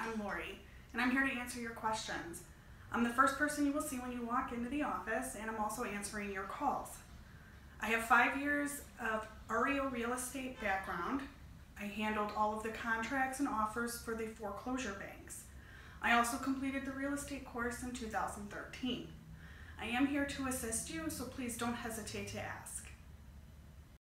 I'm Lori, and I'm here to answer your questions. I'm the first person you will see when you walk into the office, and I'm also answering your calls. I have five years of REO real estate background. I handled all of the contracts and offers for the foreclosure banks. I also completed the real estate course in 2013. I am here to assist you, so please don't hesitate to ask.